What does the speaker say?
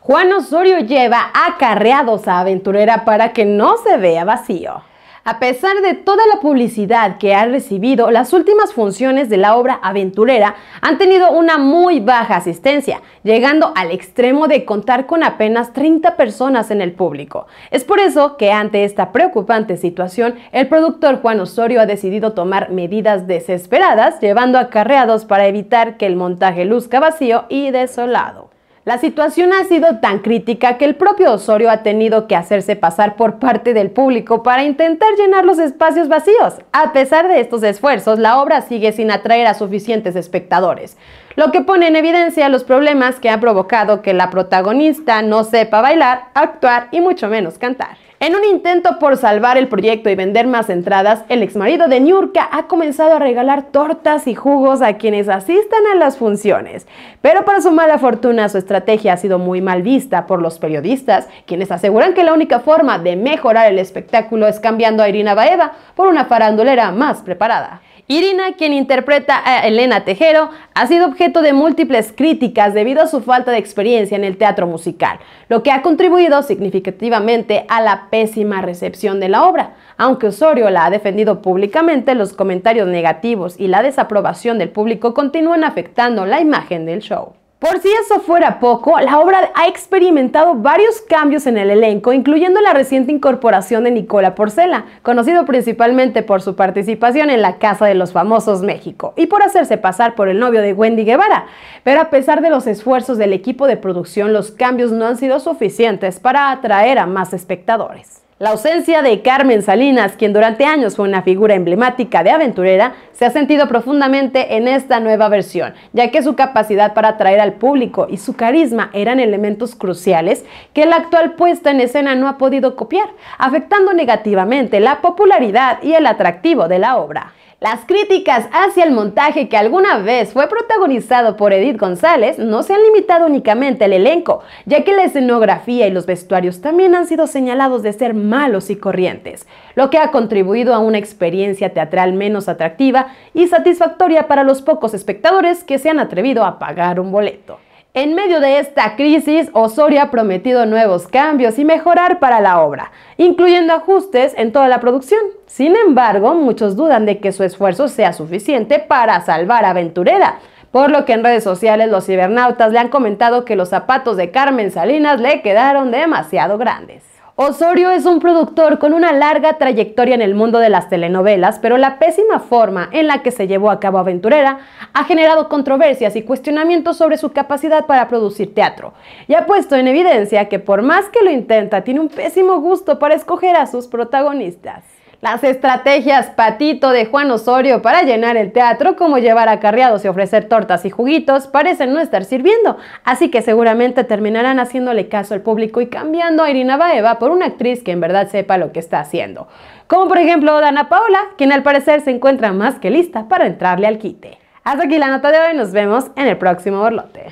Juan Osorio lleva acarreados a Aventurera para que no se vea vacío. A pesar de toda la publicidad que ha recibido, las últimas funciones de la obra aventurera han tenido una muy baja asistencia, llegando al extremo de contar con apenas 30 personas en el público. Es por eso que ante esta preocupante situación, el productor Juan Osorio ha decidido tomar medidas desesperadas, llevando acarreados para evitar que el montaje luzca vacío y desolado. La situación ha sido tan crítica que el propio Osorio ha tenido que hacerse pasar por parte del público para intentar llenar los espacios vacíos. A pesar de estos esfuerzos, la obra sigue sin atraer a suficientes espectadores, lo que pone en evidencia los problemas que ha provocado que la protagonista no sepa bailar, actuar y mucho menos cantar. En un intento por salvar el proyecto y vender más entradas, el exmarido de Niurka ha comenzado a regalar tortas y jugos a quienes asistan a las funciones. Pero para su mala fortuna, su estrategia ha sido muy mal vista por los periodistas, quienes aseguran que la única forma de mejorar el espectáculo es cambiando a Irina Baeva por una farandulera más preparada. Irina, quien interpreta a Elena Tejero, ha sido objeto de múltiples críticas debido a su falta de experiencia en el teatro musical, lo que ha contribuido significativamente a la pésima recepción de la obra. Aunque Osorio la ha defendido públicamente, los comentarios negativos y la desaprobación del público continúan afectando la imagen del show. Por si eso fuera poco, la obra ha experimentado varios cambios en el elenco, incluyendo la reciente incorporación de Nicola Porcela, conocido principalmente por su participación en La Casa de los Famosos México y por hacerse pasar por el novio de Wendy Guevara. Pero a pesar de los esfuerzos del equipo de producción, los cambios no han sido suficientes para atraer a más espectadores. La ausencia de Carmen Salinas, quien durante años fue una figura emblemática de aventurera, se ha sentido profundamente en esta nueva versión, ya que su capacidad para atraer al público y su carisma eran elementos cruciales que la actual puesta en escena no ha podido copiar, afectando negativamente la popularidad y el atractivo de la obra. Las críticas hacia el montaje que alguna vez fue protagonizado por Edith González no se han limitado únicamente al elenco, ya que la escenografía y los vestuarios también han sido señalados de ser malos y corrientes, lo que ha contribuido a una experiencia teatral menos atractiva y satisfactoria para los pocos espectadores que se han atrevido a pagar un boleto. En medio de esta crisis, Osorio ha prometido nuevos cambios y mejorar para la obra, incluyendo ajustes en toda la producción. Sin embargo, muchos dudan de que su esfuerzo sea suficiente para salvar a Aventurera, por lo que en redes sociales los cibernautas le han comentado que los zapatos de Carmen Salinas le quedaron demasiado grandes. Osorio es un productor con una larga trayectoria en el mundo de las telenovelas, pero la pésima forma en la que se llevó a cabo Aventurera ha generado controversias y cuestionamientos sobre su capacidad para producir teatro, y ha puesto en evidencia que por más que lo intenta, tiene un pésimo gusto para escoger a sus protagonistas. Las estrategias patito de Juan Osorio para llenar el teatro, como llevar acarreados y ofrecer tortas y juguitos, parecen no estar sirviendo, así que seguramente terminarán haciéndole caso al público y cambiando a Irina Baeva por una actriz que en verdad sepa lo que está haciendo. Como por ejemplo Dana Paola, quien al parecer se encuentra más que lista para entrarle al quite. Hasta aquí la nota de hoy, nos vemos en el próximo borlote.